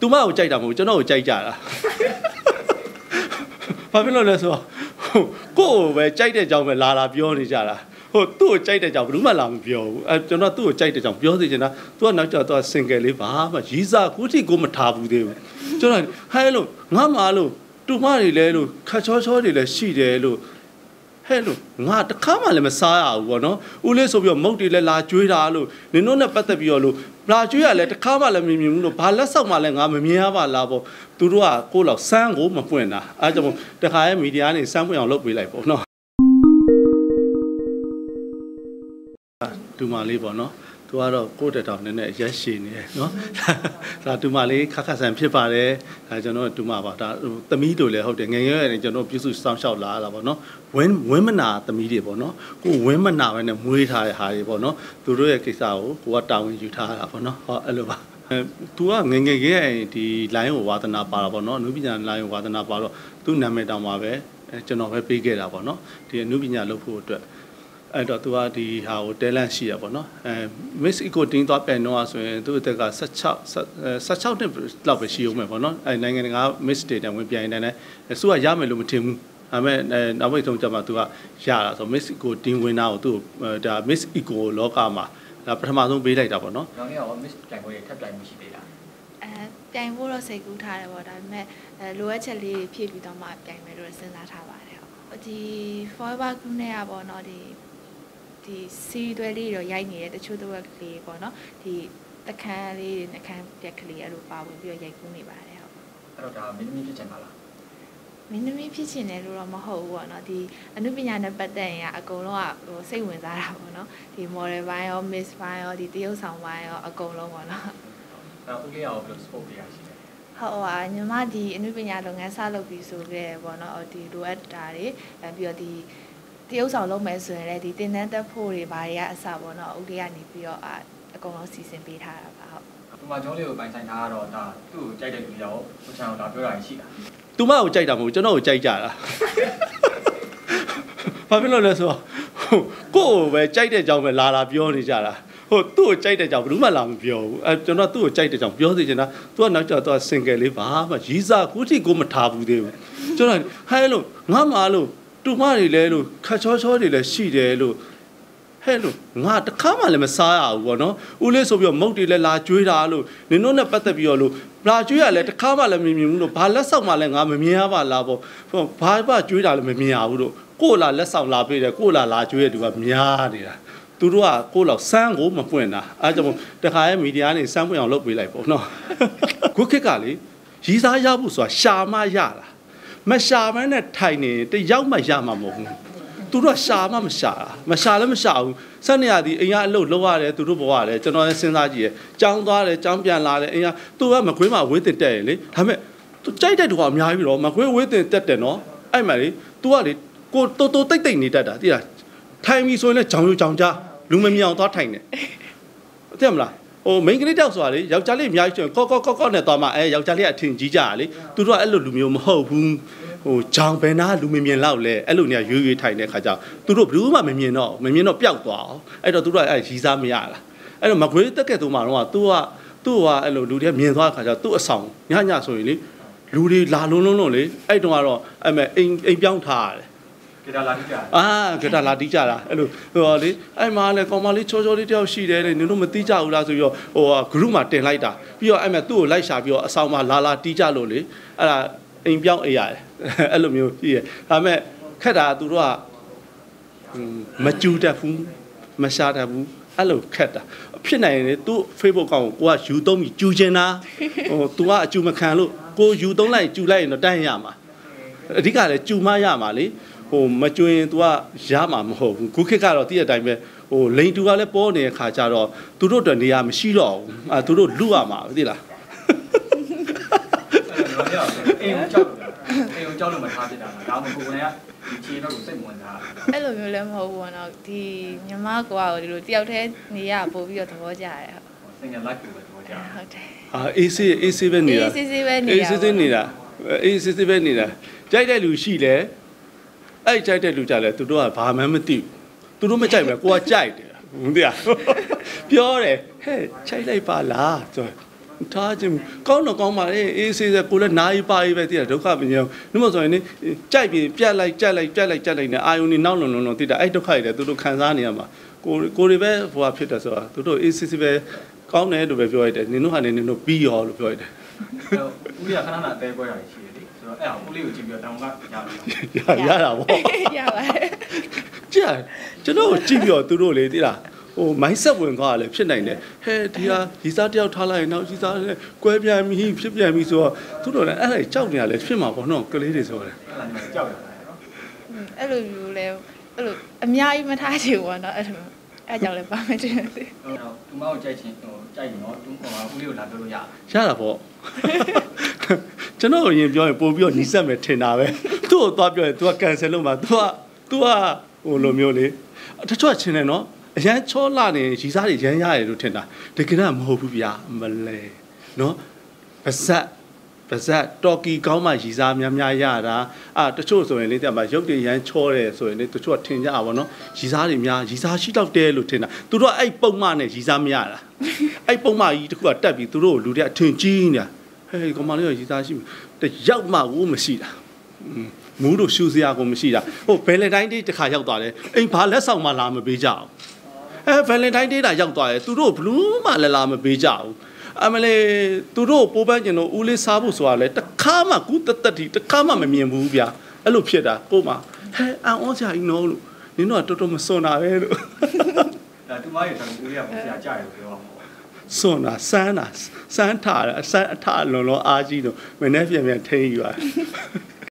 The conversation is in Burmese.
သူမကိုကြိုက်တာမဟုတ်ကျွန်တော်ကိုကြိုက်ကြတာဘာဖြစ်လို့လဲဆိုတော့ကိုယ့်ကိုပဲကြိုက်တဲ့ကြောင်ပဲလာလာပြောနေကြတာဟိုသူ့ကိုကြိုက်တဲ့ကြောင်ဘယ်သူမှလာမပြောဘူးအဲကျွန်တော်သူ့ကိုကြိုက်တဲ့ကြောင်ပြောစီချင်တာသူကနောက်ကျတော့ single လေးဘာမှရီးစားခုထိကိုမထားဘူးသေးဘူးကျွန်တော်ဟဲလို့ငါမှလို့တူမတွေလဲလို့ခတ်ချောချောတွေလဲရှိတယ်လို့ ဟဲ့လို့ငါတခါမှလည်းမစားရဘူးပေါ့နော်ဦးလေးဆိုပြီးတော့မုတ်တွေလည်းလာကျွေးတာလို့နင်တို့နဲ့ပတ်သက်ပြီးတော့လို့လာကျွေးရလဲတခါမှလည်းမမြင်ဘူးလို့ဘာလက်ဆောက်မှလည်းငါမမြင်ရပါလားပေါ့သူတို့ကကိုယ့်လောက်စမ်းကိုမပွင့်တာအဲကြောင့်မို့တခါရဲ့မီဒီယာနေစမ်းပွင့်အောင်လုပ်ပေးလိုက်ပေါ့နော်ဒူမာလေးပေါ့နော် သူကတော့ကိုယ့်တက်တောင်နည်းနည်းရက်ရှည်နေတယ်နော်ဒါဒူမာလေးခက်ခက်ဆန်ဖြစ်ပါတယ်ဒါကျွန်တော်ဒူမာပါဒါသမီးတို့လည်းဟုတ်တယ်ငယ်ငယ်ရွယ်ကျွန်တော်ပြုစုစောင့်ရှောက်လာတာပေါ့နော်ဝင်းဝင်းမနာသမီးတွေပေါ့နော်ကိုဝင်းမနာပဲနဲ့မွေးထားတဲ့ဟာတွေပေါ့နော်သူတို့ရဲ့ကိစ္စကိုကိုကတာဝန်ယူထားတာပေါ့နော်ဟောအဲ့လိုပါအဲသူကငငယ်ငယ်ဒီ line ကိုဝါသနာပါတာပေါ့နော်အနုပညာ line ကိုဝါသနာပါတော့သူ့နာမည်တောင်ပါပဲအဲကျွန်တော်ပဲပေးခဲ့တာပေါ့နော်ဒီအနုပညာလုပ်ဖို့အတွက် အဲ့တော့သူကဒီဟာကို talent ရှိရပါတော့အဲ Miss Eco တင်းသွားပြန်တော့ဆိုရင်သူ့အသက်က16 16နှစ်လောက်ပဲရှိအောင်မယ်ပေါ့နော်အဲနိုင်ငံတကာ Miss Data ဝင်ပြန်နေတယ်သူကရမယ်လို့မထင်ဘူးဒါပေမဲ့နောက်ပိတ်ဆုံးကျမှသူကရတာဆို Miss Eco တင်းဝင်တာကိုသူဒါ Miss Eco လောကမှာဒါပထမဆုံးပေးလိုက်တာပေါ့နော်။နောက်နေ့ရော Miss ပြိုင်ပွဲတွေထပ်ပြိုင်မှုရှိသေးလား။အဲပြိုင်ဖို့တော့စိတ်ကူးထားတယ်ပေါ့ဒါပေမဲ့အဲလိုအပ်ချက်လေးတွေဖြည့်ပြီးတော့မှပြိုင်မယ်လို့စဉ်းစားထားပါတယ်။ဒီ Forever Group နဲ့ကပေါ့နော်ဒီ ဒီစီးတွဲလေးတော့ရိုက်နေတဲ့တချို့တော့ကလေးပေါ့နော်ဒီတခန်းလေးတွေနှခမ်းပြက်ကလေးအဲ့လိုပါဝင်ပြီးတော့ရိုက်ကူးနေပါတယ်ဟုတ်အဲ့တော့ဒါမင်းသမီးဖြစ်ချင်ပါလားမင်းသမီးဖြစ်ချင်တယ်လို့တော့မဟုတ်ဘူးပေါ့နော်ဒီအနုပညာနဲ့ပတ်သက်ရင်အကုန်လုံးကဟိုစိတ်ဝင်စားတာပေါ့နော်ဒီ model ဘိုင်းရော miss ဘိုင်းရောဒီတရုပ်ဆောင်ဘိုင်းရောအကုန်လုံးပေါ့နော်အဲ့ဦးလေးရောဘယ်လို sport တွေရရှိလဲဟုတ်ပါညီမဒီအနုပညာလုပ်ငန်းစလုပ်ပြီးဆိုခဲ့ပေါ့နော်ဒီလိုအပ်တာတွေပြီးတော့ဒီ တရုပ်ဆောင်လုပ်မယ်ဆိုရင်လည်းဒီတင်တန်းတက်ဖို့တွေဘာတွေကအစပေါ့နော်ဥလေးကနေပြီးတော့အကုန်လုံးစီစဉ်ပေးထားတာပါဟုတ်ဒီမှာကျောင်းလေးကိုပိုင်ဆိုင်ထားတော့ဒါသူ့ကိုကြိုက်တဲ့လူရောသူချန်ကိုဒါပြောတာရှိတာသူမကိုကြိုက်တာမဟုတ်ကျွန်တော်ကိုကြိုက်ကြတာဘာဖြစ်လို့လဲဆိုတော့ကိုယ့်ကိုပဲကြိုက်တဲ့ကြောင်ပဲလာလာပြောနေကြတာဟိုသူ့ကိုကြိုက်တဲ့ကြောင်ဘယ်သူမှလာမပြောဘူးအဲကျွန်တော်သူ့ကိုကြိုက်တဲ့ကြောင်ပြောစီချင်တာသူကနောက်ကျတော့ single လေးဘာမှရီးစားခုထိကိုမထားဘူးသေးဘူးကျွန်တော်ဟဲလို့ငါမှလို့ တူမတွေလဲလို့ခတ်ချောချောတွေလဲရှိတယ်လို့ဟဲ့လို့ငါတခါမှလည်းမစားရဘူးပေါ့နော်ဦးလေးဆိုပြီးတော့မုတ်တွေလဲလာကျွေးတာလို့နင်တို့နဲ့ပတ်သက်ပြီးတော့လို့လာကျွေးရလဲတခါမှလည်းမမြင်ဘူးလို့ဘာလက်ဆောင်မှလည်းငါမမြင်ရပါလားပေါ့ဘာဘာကျွေးတာလည်းမမြင်ရဘူးလို့ကိုလာလက်ဆောင်လာပေးတယ်ကိုလာလာကျွေးတဲ့သူကများနေတာသူတို့ကကိုလောက်စမ်းကိုမပွင့်တာအဲကြောင့်တခါရဲ့မီဒီယာနေစမ်းပွင့်အောင်လုပ်ပေးလိုက်ပေါ့နော်ခုခေတ်ကလေရီးစားရဖို့ဆိုတာရှာမရတာ မရှာမနဲ့ထိုင်နေတယောက်မှရမှာမဟုတ်ဘူးသူတို့ရှာမှမရှာတာမရှာလည်းမရှာဘူးဆက်နေရသည်အိမ်ကအလုပ်လုပ်ရတယ်သူတို့ဘဝရတယ်ကျွန်တော်လည်းစဉ်းစားကြည့်ရကြောင်းသွားတယ်ကြောင်းပြန်လာတယ်အိမ်ကသူကမကွေးမှာဝေးတင်တက်ရလေဒါပေမဲ့သူကြိုက်တဲ့သူကအများကြီးတော့မကွေးဝေးတင်တက်တယ်နော်အဲ့မှလေ तू ကလေကိုတိုးတိုးတိတ်တိတ်နေတတ်တာသိလားထိုင်ပြီဆိုရင်လည်းကြောင်ရိုးကြောင်ကြားလူမမြင်အောင်သွားထိုင်တယ်သိမလား ဟိုမိန်းကလေးတောက်ဆိုတာလေယောက်ျားလေးအများကြီးကော့ကော့ကော့ကော့နဲ့သွားမှအဲယောက်ျားလေးအထင်ကြီးကြတာလေသူတို့ကအဲ့လိုလူမျိုးမဟုတ်ဘူးဟိုဂျောင်ဘယ်နာလူမမြင်လောက်လဲအဲ့လိုနေရွေးရွေးထိုင်တဲ့ခါကျသူတို့ဘယ်သူမှမမြင်တော့မမြင်တော့ပျောက်သွားအောင်အဲ့တော့သူတို့ကအဲ့ရီးစားမရလားအဲ့တော့မကွေးတက်ကဲ့သူမှတော့သူကသူ့ကအဲ့လိုလူတွေမြင်သွားတဲ့ခါကျသူ့အဆောင်ညညဆိုရင်လေလူတွေလာလုံးလုံးလုံးလေအဲ့တုန်းကတော့အဲ့မဲ့အိမ်အိမ်ပြောင်းထားရတယ် ဂီတာလာတီးကြအာဂီတာလာတီးကြတာအဲ့လိုဟိုလေအဲ့မှာလေကောင်မလေးချောချောလေးတယောက်ရှိတယ်လေနင်တို့မတီးကြဘူးလားဆိုပြီးတော့ဟို group မှာတင်လိုက်တာပြီးတော့အဲ့မဲ့သူ့ကိုလိုက်ရှာပြီးတော့အဆောင်မှာလာလာတီးကြလို့လေအဲ့ဒါအိမ်ပြောင်းအေးရတယ်အဲ့လိုမျိုးကြီးရဒါပေမဲ့ခက်တာသူတို့ကမကျူတတ်ဘူးမရှာတတ်ဘူးအဲ့လိုခက်တာဖြစ်နိုင်တယ်သူ Facebook ကောင်ကိုကယူသုံးပြီးကျူချင်တာဟို तू ကအကျူမခံလို့ကိုယူသုံးလိုက်ကျူလိုက်ရင်တော့တန်းရမှာအဓိကလည်းကျူမရမှာလေ ဟိုမကျွင် तू ကရမှာမဟုတ်ဘူးခုခေတ်ကတော့တည့်တဲ့အတိုင်းပဲဟိုလိန်တူကလည်းပေါ်နေတဲ့ခါကျတော့သူတို့အတွက်နေရာမရှိတော့ဘူးအဲသူတို့လူရမှာသိလားအိမ်ကိုကြောက်အိမ်ကိုကြောက်လို့မထားဖြစ်တာဒါမှမဟုတ်ကိုယ်ကဒီခြေတော့ကိုစိတ်ဝင်စားအဲ့လိုမျိုးလည်းမဟုတ်ဘူးပေါ့နော်ဒီညီမကွာကိုဒီလိုတယောက်တည်းနေရပို့ပြီးတော့သဘောကျတယ်ဟုတ် single life ကိုပဲသဘောကျဟုတ်တယ်အာ AC AC ပဲနေတာ AC ပဲနေတာ AC နေတာ AC ပဲနေတာကြိုက်တဲ့လူရှိလဲ အဲ့ကြိုက်တဲ့လူကြလဲသူတို့ကဘာမှမသိဘူးသူတို့မကြိုက်ဘူးကိုကကြိုက်တယ်ဟုတ်တယ်ပြောတယ်ဟဲ့ကြိုက်လိုက်ပါလားဆိုထားခြင်းကောင်းတော့ကောင်းပါလေအေးဆေးဆေးကိုလည်းနားရီပါရီပဲတည်တာဒုက္ခမညောနှမဆိုရင်နေကြိုက်ပြီးပြက်လိုက်ကြက်လိုက်ကြက်လိုက်ကြက်လိုက်နေအာယုန်နေနောက်လုံလုံလုံတည်တာအဲ့ဒုက္ခတွေသူတို့ခံစားနေရမှာကိုကိုတွေပဲဟိုဟာဖြစ်တယ်ဆိုတာသူတို့အေးဆေးဆေးပဲကောင်းတယ်လို့ပဲပြောရတယ်နင်တို့ဟာနေနင်တို့ပြီးရောလို့ပြောရတယ်အဲ့တော့ဦးလေးကခဏခဏအသေးပွဲတာရှိတယ်လေဆို တော့အဲ့ဒါဦးလေးကိုကြည့်ပြီးတော့တောင်ကရပြီရရတာဗောရပါတယ်ကြာကျွန်တော်ကိုကြည့်ပြီးတော့သူတို့လေတိလားဟိုမိုင်းဆက်ဝင်သွားတာလည်းဖြစ်နိုင်တယ်ဟဲဒီဟာရီစားတယောက်ထားလိုက်ရင်နောက်ရီစားလည်းကွဲပြန်ပြီဖြစ်ပြန်ပြီဆိုတော့သူတို့လည်းအဲ့ဒါကြောက်နေရလဲဖြစ်မှာပေါ့နော်ကလေးတွေဆိုတယ်အဲ့ဒါမျိုးကြောက်ရတယ်နော်အဲ့လိုမျိုးလဲအဲ့လိုအများကြီးမထားချင်ဘူးပေါ့နော်အဲ့လိုအဲ့ကြောင့်လည်းပါမယ်တင်တယ်ဟိုတော့သူမကိုကြိုက်ချင်းဟိုကြိုက်ရင်တော့သူဟိုဦးလေးကိုလာပြောလို့ရရတာပေါ့ ကျွန်တော်ရင်ပြောရင်ပို့ပြီးတော့ညီဆက်မယ်ထင်တာပဲသူ့ကိုသွားပြောရင် तू က cancel လုပ်မှာ तू က तू ကဟိုလိုမျိုးလေတချို့ကချင်းတယ်နော်အရန်ချောလာနေရီစားတွေရမ်းရတယ်လို့ထင်တာတကယ်တော့မဟုတ်ဘူးဗျာမလဲနော်ပါဇက်ပါဇက်တော်ကီကောင်းမှရီစားများများရတာအာတချို့ဆိုရင်လေတဲ့မှာရုပ်တွေရမ်းချောတယ်ဆိုရင်လေတချို့ကထင်ကြပါဘောနော်ရီစားတွေများရီစားရှိတော့တယ်လို့ထင်တာသူတို့အဲ့ပုံမှန်နဲ့ရီစားမရတာအဲ့ပုံမှန်ကြီးတခုကတက်ပြီးသူတို့လူတွေအထင်ကြီးနေတာ ဟဲ့ကောင်မလေးကရီစားရှိတရောက်မှကိုမရှိတာမူးတို့ရှူစရာကိုမရှိတာဟိုဗယ်လန်တိုင်းဒေးတစ်ခါရောက်သွားတယ်အိမ်ဘာလက်ဆောင်မှလာမပေးကြအောင်အဲဗယ်လန်တိုင်းဒေးတာရောက်သွားတယ်သူတို့ဘလူးမှလည်းလာမပေးကြဘူးအမလေးသူတို့ပိုးပန်းကျင်တို့ဦးလေးစားဖို့ဆိုတာလေတခါမှကူတသက်တီတခါမှမမြင်ဘူးဗျာအဲ့လိုဖြစ်တာကို့မှာဟဲအန်အောစရာကြီးနော်လို့နင်တို့ကတော်တော်မစွန်တာပဲလို့ဒါသူမရဲ့ဆိုဦးလေးကဆရာကြရလို့ပြောမှာပေါ့ စွန်တာစမ်းတာစမ်းထားတာအစမ်းအထလွန်လွန်အားကြီးတော့မနေ့ပြန်ပြန်ထိန်းယူရတယ်